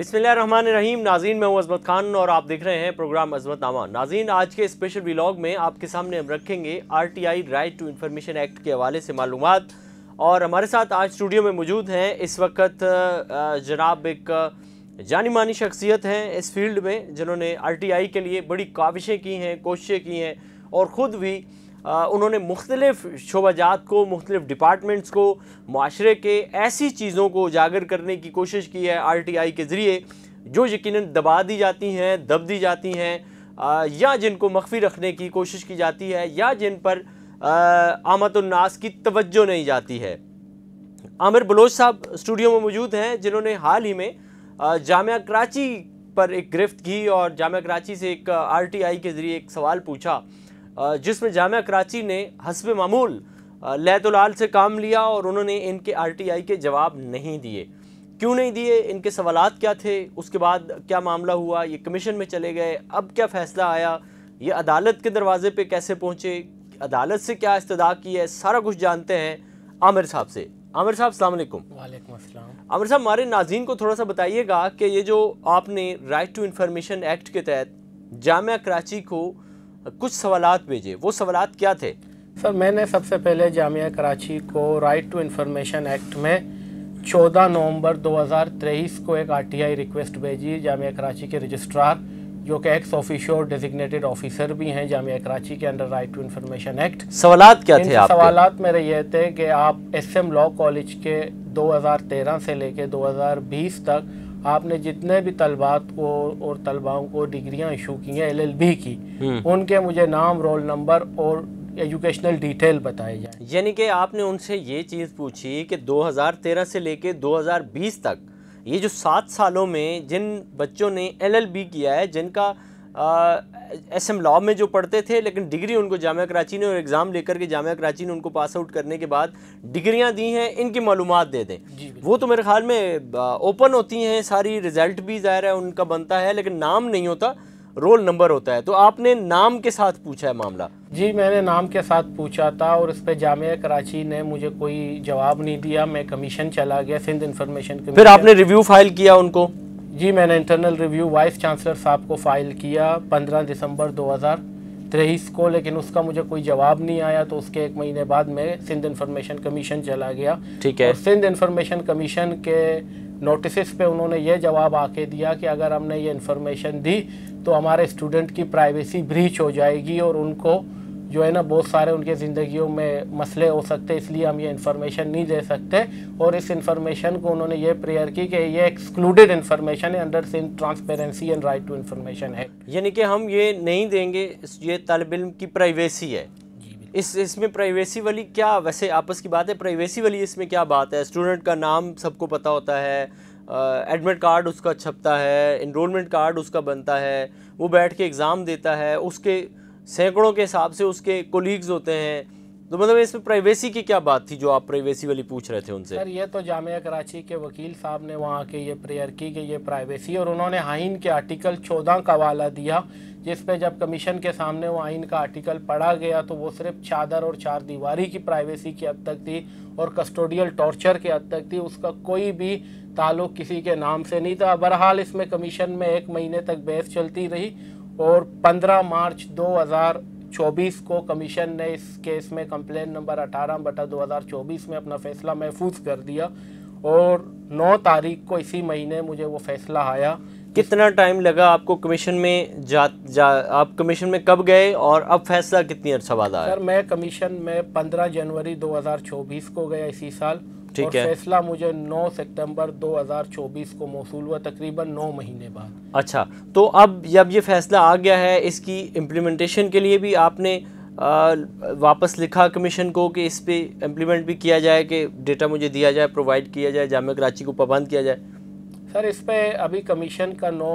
बिस्मिल्लाहिर्रहमानिर्रहीम, नाजीन मैं हूँ अजमत खान और आप देख रहे हैं प्रोग्राम अजमत नामा नाजीन, आज के स्पेशल व्लॉग में आपके सामने हम रखेंगे RTI right to information act के हवाले से मालूम और हमारे साथ आज स्टूडियो में मौजूद हैं, इस वक्त जनाब एक जानी मानी शख्सियत हैं इस फ़ील्ड में, जिन्होंने आरटीआई के लिए बड़ी काविशें की हैं, कोशिशें की हैं और ख़ुद भी उन्होंने मुख्तलिफ़ शोबाजात को, मुख्तलिफ़ डिपार्टमेंट्स को, माशरे के ऐसी चीज़ों को उजागर करने की कोशिश की है आर टी आई के ज़रिए, जो यकीन दबा दी जाती हैं, दब दी जाती हैं या जिनको मख्फी रखने की कोशिश की जाती है, या जिन पर आमदनास की तवज्जो नहीं जाती है। आमिर बलोच साहब स्टूडियो में मौजूद हैं, जिन्होंने हाल ही में जामिया कराची पर एक गिरफ्त की और जामिया कराची से एक आरटीआई के ज़रिए एक सवाल पूछा। जिसमें जामिया कराची ने हसब मामूल लैतुलाल से काम लिया और उन्होंने इनके आरटीआई के जवाब नहीं दिए। क्यों नहीं दिए? इनके सवालात क्या थे? उसके बाद क्या मामला हुआ? ये कमीशन में चले गए। अब क्या फ़ैसला आया? ये अदालत के दरवाजे पे कैसे पहुँचे? अदालत से क्या इस्तदा की है? सारा कुछ जानते हैं आमिर साहब से। आमिर साहब वालेकुम। आमिर साहब हमारे नाजीन को थोड़ा सा बताइएगा कि ये जो आपने राइट टू इन्फॉर्मेशन एक्ट के तहत जामिया कराची को कुछ सवालत भेजे। वो सवालत क्या थे? सर मैंने सबसे पहले जामिया कराची को राइट टू इंफॉर्मेशन एक्ट में 14 नवंबर 2023 को एक आरटीआई रिक्वेस्ट भेजी जामिया कराची के रजिस्ट्रार जो कि एक्स ऑफिशियल डेजिग्नेटेड ऑफिसर भी हैं जामिया कराची के under right to information act सवालत क्या थे सवालत मेरे ये थे कि आप एस एम लॉ कॉलेज के 2013 से लेके 2020 तक आपने जितने भी तलबात को और तलबाओं को डिग्रियाँ इशू की हैं एलएलबी की हम्म। उनके मुझे नाम रोल नंबर और एजुकेशनल डिटेल बताए जाए यानी कि आपने उनसे ये चीज़ पूछी कि 2013 से लेके 2020 तक ये जो सात सालों में जिन बच्चों ने एलएलबी किया है जिनका एस एम लॉ में जो पढ़ते थे लेकिन डिग्री उनको जामिया कराची ने और एग्ज़ाम लेकर के जामिया कराची ने उनको पास आउट करने के बाद डिग्रियाँ दी हैं इनकी मालूम दे दें। वो तो मेरे ख्याल में ओपन होती हैं सारी रिज़ल्ट भी ज़ाहिर है उनका बनता है लेकिन नाम नहीं होता रोल नंबर होता है। तो आपने नाम के साथ पूछा है मामला? जी मैंने नाम के साथ पूछा था और इस पर जामिया कराची ने मुझे कोई जवाब नहीं दिया मैं कमीशन चला गया सिंध इंफॉर्मेशन फिर आपने रिव्यू फ़ाइल किया उनको? जी मैंने इंटरनल रिव्यू वाइस चांसलर साहब को फ़ाइल किया 15 दिसंबर 2023 को लेकिन उसका मुझे कोई जवाब नहीं आया तो उसके एक महीने बाद मैं सिंध इंफॉर्मेशन कमीशन चला गया। ठीक है। और सिंध इंफॉर्मेशन कमीशन के नोटिस पे उन्होंने ये जवाब आके दिया कि अगर हमने ये इन्फॉर्मेशन दी तो हमारे स्टूडेंट की प्राइवेसी ब्रीच हो जाएगी और उनको जो है ना बहुत सारे उनके ज़िंदगियों में मसले हो सकते हैं इसलिए हम ये इन्फॉर्मेशन नहीं दे सकते। और इस इन्फॉर्मेशन को उन्होंने ये प्रेयर की कि ये एक्सक्लूडेड इन्फॉर्मेशन है under Sindh transparency and right to information है। यानी कि हम ये नहीं देंगे ये तालब इम की प्राइवेसी है। इस इसमें प्राइवेसी वाली क्या वैसे आपस की बात है प्राइवेसी वाली इसमें क्या बात है? स्टूडेंट का नाम सबको पता होता है एडमिट कार्ड उसका छपता है इनरोलमेंट कार्ड उसका बनता है वो बैठ के एग्ज़ाम देता है उसके सैकड़ों के हिसाब से उसके कोलीग्स होते हैं। तो मतलब इसमें प्राइवेसी की क्या बात थी जो आप प्राइवेसी वाली पूछ रहे थे उनसे? सर, ये तो जामिया कराची के वकील साहब ने वहाँ के ये प्रेयर की कि ये प्राइवेसी और उन्होंने आइन के आर्टिकल चौदह का वाला दिया, जिस पे जब कमीशन के सामने वो आइन का आर्टिकल पढ़ा गया तो वो सिर्फ़ चादर और चार दीवारी की प्राइवेसी की हद तक थी और कस्टोडियल टॉर्चर की हद तक थी। उसका कोई भी ताल्लुक किसी के नाम से नहीं था। बहरहाल इसमें कमीशन में एक महीने तक बहस चलती रही और 15 मार्च 2024 को कमीशन ने इस केस में कंप्लेन नंबर 18 बटा 2024 में अपना फैसला महफूज कर दिया और 9 तारीख को इसी महीने मुझे वो फैसला आया। कितना टाइम लगा आपको कमीशन में जा, जा आप कमीशन में कब गए और अब फैसला कितनी अर्सा बाद आया? सर मैं कमीशन में 15 जनवरी 2024 को गया इसी साल। ठीक है। फैसला मुझे 9 सितंबर 2024 को मौसू हुआ तकरीबन 9 महीने बाद। अच्छा तो अब जब ये फैसला आ गया है इसकी इम्प्लीमेंटेशन के लिए भी आपने आ, वापस लिखा कमीशन को कि इस पर इम्प्लीमेंट भी किया जाए कि डेटा मुझे दिया जाए प्रोवाइड किया जाए जाम कराची को पाबंद किया जाए? सर इस पर अभी कमीशन का 9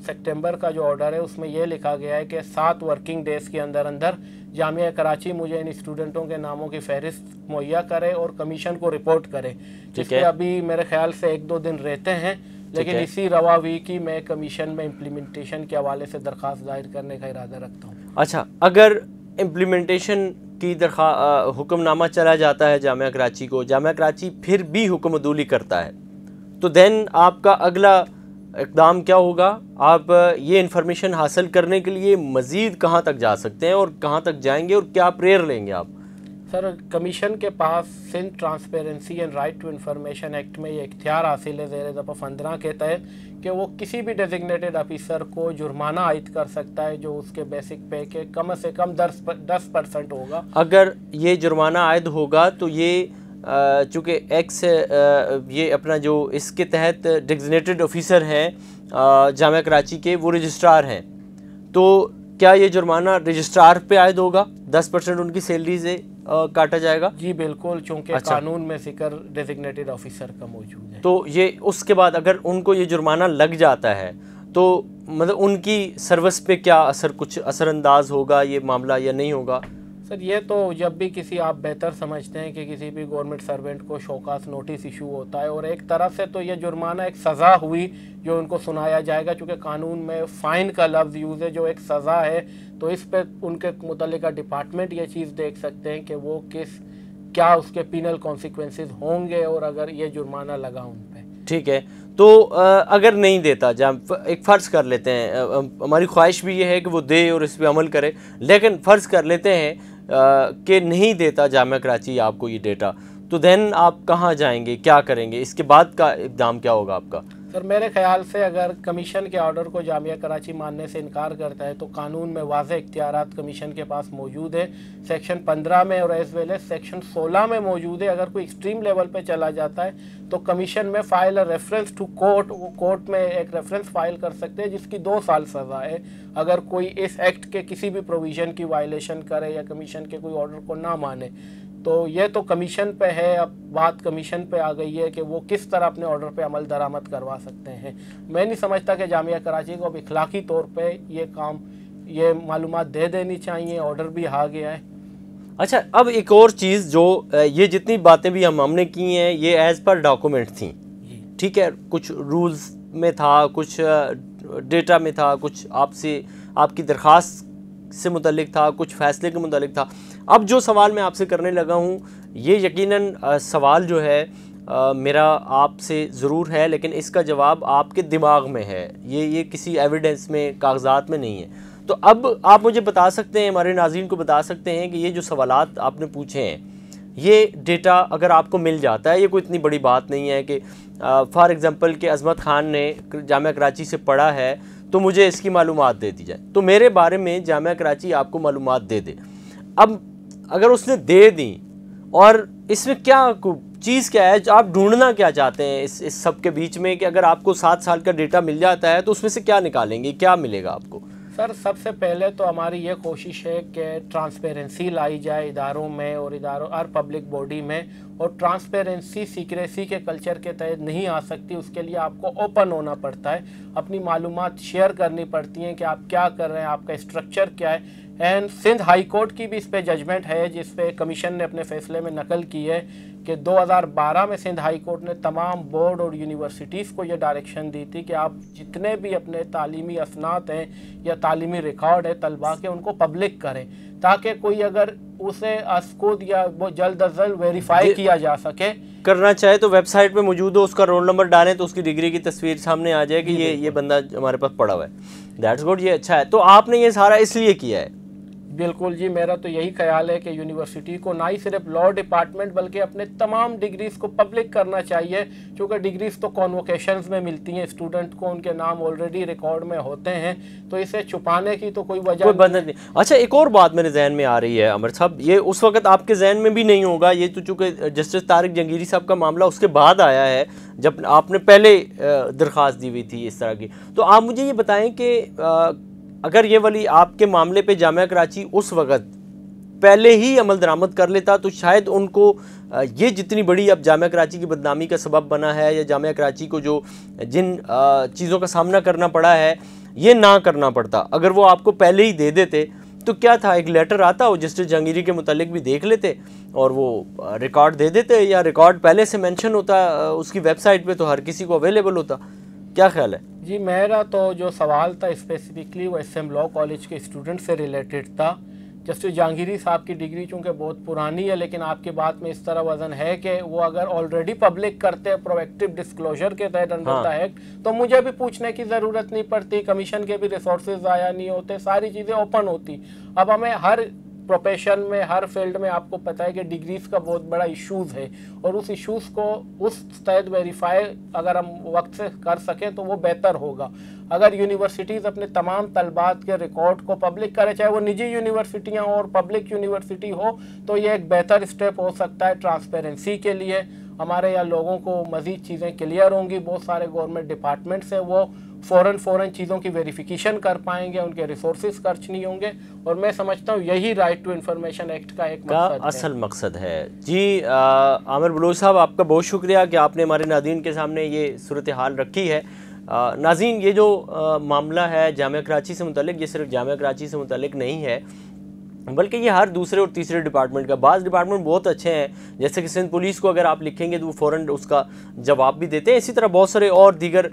सितंबर का जो ऑर्डर है उसमें यह लिखा गया है कि सात वर्किंग डेज़ के अंदर अंदर जामिया कराची मुझे इन स्टूडेंटों के नामों की फहरिस्त मुहैया करे और कमीशन को रिपोर्ट करे। जिसके अभी मेरे ख्याल से एक दो दिन रहते हैं लेकिन इसी रवावी की मैं कमीशन में इम्प्लीमेंटेशन के हवाले से दरख्वास्त दायर करने का इरादा रखता हूँ। अच्छा अगर इम्प्लीमेंटेशन की दरखा हुक्मनामा चला जाता है जामिया कराची को जामिया कराची फिर भी हुक्म अदूली करता है तो देन आपका अगला इकदाम क्या होगा? आप ये इन्फॉर्मेशन हासिल करने के लिए मज़ीद कहाँ तक जा सकते हैं और कहाँ तक जाएँगे और क्या प्रेयर लेंगे आप? सर कमीशन के पास Sindh transparency and right to information act में ये इख्तियार हासिल है। जेर दफ़ा पंद्रह के तहत कि वो किसी भी डेजिग्नेटेड ऑफिसर को जुर्माना आयद कर सकता है जो उसके बेसिक पे के कम से कम दस दस परसेंट होगा। अगर ये जुर्माना आयद होगा तो ये चूँकि एक्स ये अपना जो इसके तहत डेजिग्नेटेड ऑफिसर हैं जाम कराची के वो रजिस्ट्रार हैं। तो क्या ये जुर्माना रजिस्ट्रार पे आयद होगा? दस परसेंट उनकी सैलरी से काटा जाएगा? जी बिल्कुल चूँकि अच्छा। कानून में ज़िक्र डेजिग्नेटेड ऑफिसर का मौजूद है। तो ये उसके बाद अगर उनको ये जुर्माना लग जाता है तो मतलब उनकी सर्विस पे क्या असर कुछ असरअंदाज होगा ये मामला या नहीं होगा? सर, ये तो जब भी किसी आप बेहतर समझते हैं कि किसी भी गवर्नमेंट सर्वेंट को शोकास, नोटिस इशू होता है और एक तरफ़ से तो ये जुर्माना, एक सज़ा हुई जो उनको सुनाया जाएगा क्योंकि कानून में फ़ाइन का लफ्ज़ यूज़ है, जो एक सज़ा है तो इस पर उनके मुतल डिपार्टमेंट ये चीज़ देख सकते हैं कि वो किस, क्या उसके पिनल कॉन्सिक्वेंसेज होंगे और अगर ये जुर्माना लगा उन पर ठीक है तो अगर नहीं देता, जहाँ एक फ़र्ज़ कर लेते हैं हमारी ख्वाहिश भी ये है कि वो दे और इस पर अमल करे, लेकिन फ़र्ज़ कर लेते हैं कि नहीं देता जाम कराची आपको ये डेटा तो देन आप कहाँ जाएँगे, क्या करेंगे? इसके बाद का इकदाम क्या होगा आपका? सर, मेरे ख्याल से अगर कमीशन के ऑर्डर को जामिया कराची मानने से इनकार करता है तो कानून में वाज इख्तियार कमीशन के पास मौजूद है। सेक्शन पंद्रह में और एज वेल एज सेक्शन सोलह में मौजूद है। अगर कोई एक्सट्रीम लेवल पे चला जाता है तो कमीशन में फ़ाइल रेफरेंस टू कोर्ट वो कोर्ट में एक रेफरेंस फ़ाइल कर सकते हैं, जिसकी दो साल सज़ा है। अगर कोई इस एक्ट के किसी भी प्रोविज़न की वायलेशन करे या कमीशन के कोई ऑर्डर को ना माने तो ये तो कमीशन पे है अब बात कमीशन पे आ गई है कि वो किस तरह अपने ऑर्डर पे अमल दरामद करवा सकते हैं। मैं नहीं समझता कि जामिया कराची को अब इखलाकी तौर पे ये काम ये मालूम दे देनी चाहिए ऑर्डर भी आ गया है। अच्छा अब एक और चीज़ जो ये जितनी बातें भी हम हमने की हैं ये एज़ पर डॉक्यूमेंट थी। ठीक है कुछ रूल्स में था कुछ डेटा में था कुछ आपसे आपकी दरख्वास्त से मुतलिक था कुछ फ़ैसले के मुतलिक था। अब जो सवाल मैं आपसे करने लगा हूँ, ये यकीनन सवाल जो है मेरा आपसे ज़रूर है, लेकिन इसका जवाब आपके दिमाग में है। ये ये किसी एविडेंस में, कागजात में नहीं है। तो अब आप मुझे बता सकते हैं, हमारे नाजीन को बता सकते हैं कि ये जो सवाल आपने पूछे हैं, ये डेटा अगर आपको मिल जाता है, ये कोई इतनी बड़ी बात नहीं है कि फ़ॉर एग्ज़ाम्पल कि अजमत ख़ान ने जाम कराची से पढ़ा है तो मुझे इसकी मालूम दे दी जाए। तो मेरे बारे में जाम कराची आपको मालूम दे दे। अब अगर उसने दे दी, और इसमें क्या चीज़ क्या है आप ढूंढना क्या चाहते हैं इस इस सब के बीच में कि अगर आपको सात साल का डेटा मिल जाता है तो उसमें से क्या निकालेंगे, क्या मिलेगा आपको? सर, सबसे पहले तो हमारी ये कोशिश है कि ट्रांसपेरेंसी लाई जाए इदारों में और इदारों, हर पब्लिक बॉडी में, और ट्रांसपेरेंसी सीक्रेसी के कल्चर के तहत नहीं आ सकती, उसके लिए आपको ओपन होना पड़ता है। अपनी मालूम शेयर करनी पड़ती हैं कि आप क्या कर रहे हैं, आपका स्ट्रक्चर क्या है। एंड सिंध हाई कोर्ट की भी इस पर जजमेंट है जिस पे कमीशन ने अपने फैसले में नकल की है कि 2012 में सिंध हाई कोर्ट ने तमाम बोर्ड और यूनिवर्सिटीज़ को ये डायरेक्शन दी थी कि आप जितने भी अपने तालीमी असनात हैं या तालीमी रिकॉर्ड है तलबा के उनको पब्लिक करें ताकि कोई अगर उसे अस्कुद या वो जल्द अज जल्द वेरीफाई किया जा सके। करना चाहे तो वेबसाइट पे मौजूद हो उसका रोल नंबर डालें तो उसकी डिग्री की तस्वीर सामने आ जाए कि ये ये बंदा हमारे पास पड़ा हुआ है। दैट्स गुड ये अच्छा है। तो आपने ये सारा इसलिए किया है बिल्कुल जी मेरा तो यही ख्याल है कि यूनिवर्सिटी को ना ही सिर्फ़ लॉ डिपार्टमेंट बल्कि अपने तमाम डिग्रीज को पब्लिक करना चाहिए क्योंकि डिग्रीज तो कॉन्वोकेशन में मिलती हैं स्टूडेंट को उनके नाम ऑलरेडी रिकॉर्ड में होते हैं तो इसे छुपाने की तो कोई वजह कोई नहीं। अच्छा एक और बात मेरे जहन में आ रही है अमर साहब ये उस वक्त आपके जहन में भी नहीं होगा ये तो चूँकि जस्टिस तारिक जंगीरी साहब का मामला उसके बाद आया है जब आपने पहले दरख्वास्त दी हुई थी इस तरह की। तो आप मुझे ये बताएँ कि अगर ये वाली आपके मामले पे जामिया कराची उस वक़्त पहले ही अमल दरामद कर लेता तो शायद उनको ये जितनी बड़ी अब जामिया कराची की बदनामी का सबब बना है, या जामिया कराची को जो जिन चीज़ों का सामना करना पड़ा है, ये ना करना पड़ता। अगर वो आपको पहले ही दे देते तो क्या था? एक लेटर आता वो जस्टिस जहांगीरी के मुतालिक भी देख लेते, और वो रिकॉर्ड दे देते, या रिकॉर्ड पहले से मेंशन होता उसकी वेबसाइट पे तो हर किसी को अवेलेबल होता। क्या ख्याल है? जी मेरा तो जो सवाल था स्पेसिफिकली वो एस एम लॉ कॉलेज के स्टूडेंट से रिलेटेड था। जस्टिस जहांगीरी साहब की डिग्री चूँकि बहुत पुरानी है लेकिन आपकी बात में इस तरह वज़न है कि वो अगर ऑलरेडी पब्लिक करते हैं प्रोएक्टिव डिस्क्लोजर के तहत अंडर द एक्ट तो मुझे भी पूछने की ज़रूरत नहीं पड़ती। कमीशन के भी रिसोर्सेज ज़ाया नहीं होते सारी चीज़ें ओपन होती। अब हमें हर प्रोफेशन में, हर फ़ील्ड में आपको पता है कि डिग्रीज का बहुत बड़ा इश्यूज़ है। और उस इश्यूज़ को उस तहत वेरीफाई अगर हम वक्त से कर सकें तो वो बेहतर होगा। अगर यूनिवर्सिटीज़ अपने तमाम तलबात के रिकॉर्ड को पब्लिक करें, चाहे वो निजी यूनिवर्सिटियाँ और पब्लिक यूनिवर्सिटी हो तो ये एक बेहतर स्टेप हो सकता है ट्रांसपेरेंसी के लिए। हमारे यहाँ लोगों को मज़ीद चीज़ें क्लियर होंगी। बहुत सारे गवर्नमेंट डिपार्टमेंट्स हैं वो फ़ौरन फ़ौरन चीज़ों की वेरिफिकेशन कर पाएँगे उनके रिसोर्स खर्च नहीं होंगे और मैं समझता हूँ यही राइट टू इन्फॉर्मेशन एक्ट का एक का मकसद असल है। मकसद है। जी आमिर बलोच साहब आपका बहुत शुक्रिया कि आपने हमारे नादीन के सामने ये सूरत हाल रखी है। नाजीन ये जो आ, मामला है जामिया कराची से मुतलिक ये सिर्फ़ जामिया कराची से मुतलिक नहीं है। बल्कि ये हर दूसरे और तीसरे डिपार्टमेंट का, बाज़ डिपार्टमेंट बहुत अच्छे हैं। जैसे कि सिंध पुलिस को अगर आप लिखेंगे तो वो फ़ौर उसका जवाब भी देते हैं। इसी तरह बहुत सारे और दीगर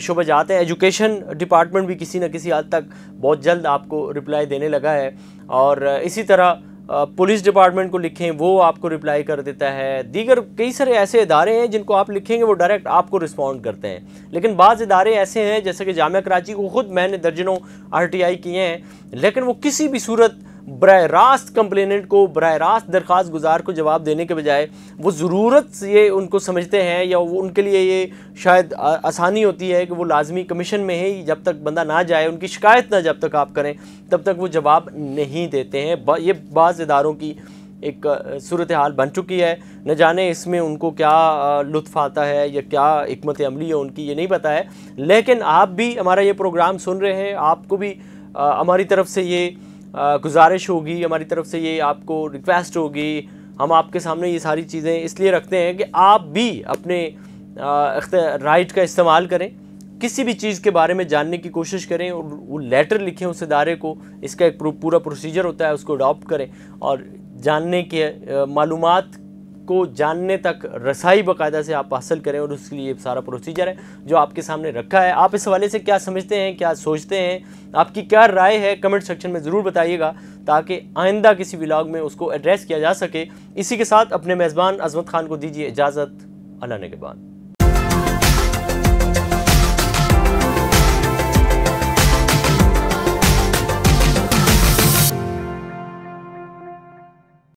शुभ जाते हैं। एजुकेशन डिपार्टमेंट भी किसी न किसी हद तक बहुत जल्द आपको रिप्लाई देने लगा है। और इसी तरह पुलिस डिपार्टमेंट को लिखें, वो आपको रिप्लाई कर देता है। दीगर कई सारे ऐसे इदारे हैं जिनको आप लिखेंगे, वो डायरेक्ट आपको रिस्पॉन्ड करते हैं। लेकिन बाज़ इदारे ऐसे हैं, जैसे कि जामिया कराची को ख़ुद मैंने दर्जनों आर टी आई किए हैं, लेकिन वो किसी भी सूरत बर रास्त कंप्लेनेंट को बर रास्त दरख्वास्त गुजार को जवाब देने के बजाय वो ज़रूरत ये उनको समझते हैं या वो उनके लिए ये शायद आसानी होती है कि वो लाजमी कमीशन में है जब तक बंदा ना जाए, उनकी शिकायत ना जब तक आप करें, तब तक वो जवाब नहीं देते हैं। ये बाज़ इदारों की एक सूरत हाल बन चुकी है। न जाने इसमें उनको क्या लुत्फ़ आता है या क्या हमत अमली है उनकी, ये नहीं पता है। लेकिन आप भी हमारा ये प्रोग्राम सुन रहे हैं, आपको भी हमारी तरफ़ से ये गुजारिश होगी, हमारी तरफ़ से ये आपको रिक्वेस्ट होगी। हम आपके सामने ये सारी चीज़ें इसलिए रखते हैं कि आप भी अपने राइट का इस्तेमाल करें। किसी भी चीज़ के बारे में जानने की कोशिश करें और वो लेटर लिखें उस इदारे को। इसका एक पूरा प्रोसीजर होता है, उसको अडॉप्ट करें और जानने के मालूमात को जानने तक रसाई बाकायदा से आप हासिल करें और उसके लिए सारा प्रोसीजर है, जो आपके सामने रखा है। आप इस हवाले से क्या समझते हैं, क्या सोचते हैं, आपकी क्या राय है कमेंट सेक्शन में ज़रूर बताइएगा, ताकि आइंदा किसी ब्लाग में उसको एड्रेस किया जा सके। इसी के साथ अपने मेज़बान अजमत खान को दीजिए इजाज़त। अल्लाह के बाद।